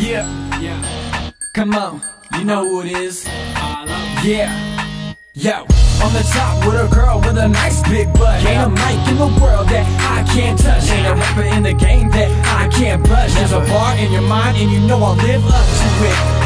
Yeah, Yeah, come on, you know who it is. Yeah, yo, on the top with a girl with a nice big butt. Ain't a mic in the world that I can't touch. Ain't a rapper in the game that I can't bust. There's a bar in your mind, and you know I'll live up to it.